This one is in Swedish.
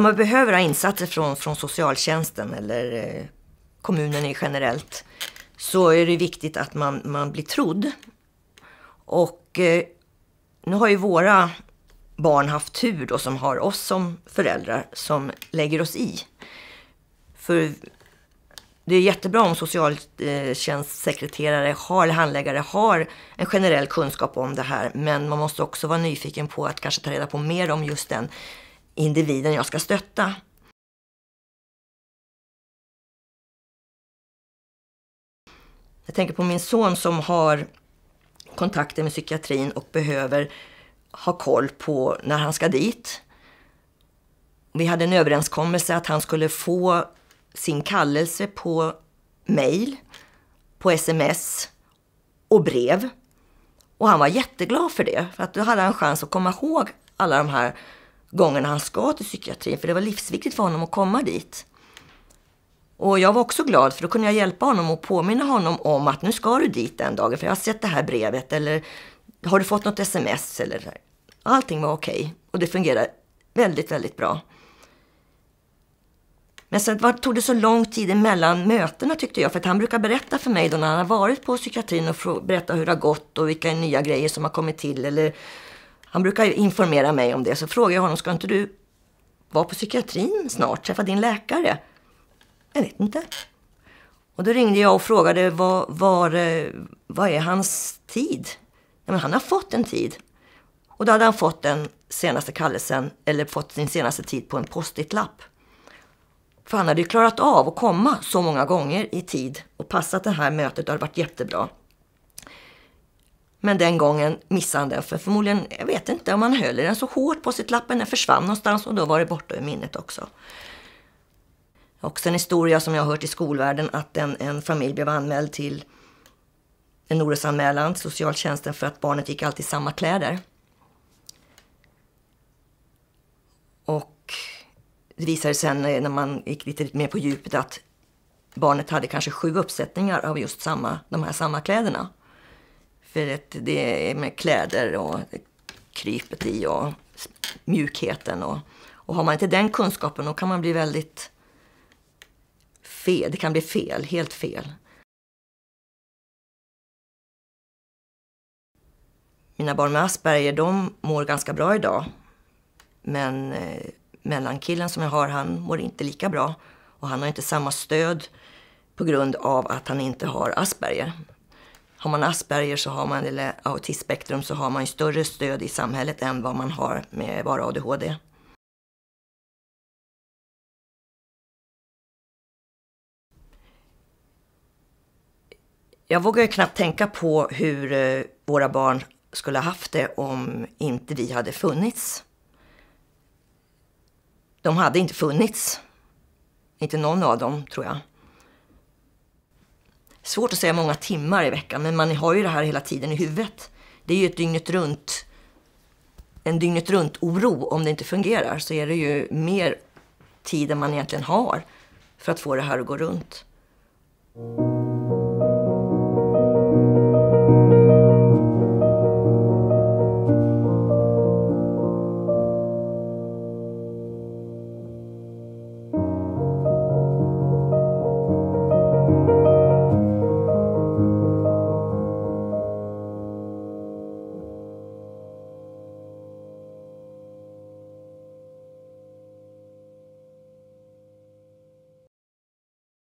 när man behöver ha insatser från, från socialtjänsten eller eh, kommunen generellt så är det viktigt att man, man blir trodd. Och eh, nu har ju våra barn haft tur då som har oss som föräldrar som lägger oss i. För det är jättebra om socialtjänstsekreterare har, eller handläggare har en generell kunskap om det här. Men man måste också vara nyfiken på att kanske ta reda på mer om just den individen jag ska stötta. Jag tänker på min son som har kontakter med psykiatrin och behöver ha koll på när han ska dit. Vi hade en överenskommelse att han skulle få sin kallelse på mail, på sms och brev. Och han var jätteglad för det, för att då hade han chans att komma ihåg alla de här gångerna han ska till psykiatrin, för det var livsviktigt för honom att komma dit. Och jag var också glad, för då kunde jag hjälpa honom och påminna honom om att nu ska du dit den dagen, för jag har sett det här brevet, eller har du fått något sms? Eller, allting var okej okay. och det fungerade väldigt, väldigt bra. Men sen var, tog det så lång tid emellan mötena tyckte jag. För att han brukar berätta för mig då när han har varit på psykiatrin och berätta hur det har gått och vilka nya grejer som har kommit till. Eller, han brukar informera mig om det. Så frågar jag honom, ska inte du vara på psykiatrin snart? Träffa din läkare? Jag vet inte. Och då ringde jag och frågade vad, var, eh, vad är hans tid? Ja, men han har fått en tid. Och då hade han fått den senaste kallelsen, eller fått sin senaste tid på en post-it-lapp. För han hade ju klarat av att komma så många gånger i tid och passat det här mötet. Det hade varit jättebra. Men den gången missade han den, för förmodligen, jag vet inte om han höll den så hårt på sitt lappen, den försvann någonstans och då var det borta ur minnet också. Också en historia som jag har hört i skolvärlden att en, en familj blev anmäld till en orosanmälan till socialtjänsten för att barnet gick alltid i samma kläder. Och det visade sig sen eh, när man gick lite mer på djupet att barnet hade kanske sju uppsättningar av just samma, de här samma kläderna. För att det är med kläder och krypet i och mjukheten. Och, och har man inte den kunskapen då kan man bli väldigt fel. Det kan bli fel, helt fel. Mina barn med Asperger, de mår ganska bra idag. Men eh, mellankillen som jag har, han mår inte lika bra. Och han har inte samma stöd på grund av att han inte har Asperger. Har man Asperger så har man, eller autismspektrum så har man ju större stöd i samhället än vad man har med bara ADHD. Jag vågar ju knappt tänka på hur eh, våra barn skulle ha haft det om inte vi hade funnits de hade inte funnits. Inte någon av dem, tror jag. Svårt att säga många timmar i veckan, men man har ju det här hela tiden i huvudet. Det är ju ett dygnet runt, en dygnet runt oro. Om det inte fungerar så är det ju mer tid än man egentligen har för att få det här att gå runt.